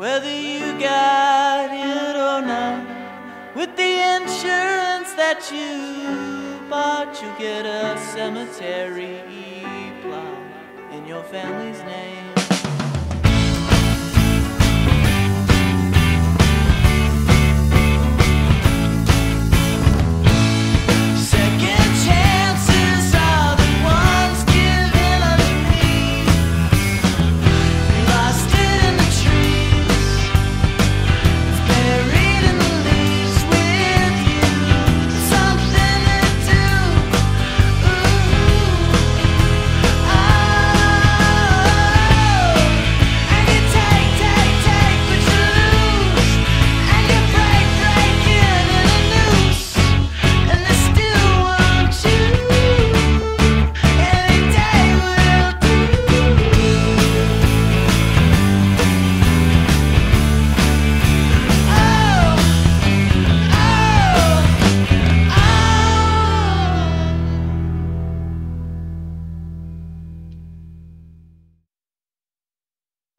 whether you got it or not. With the insurance that you bought, you get a cemetery plot in your family's name.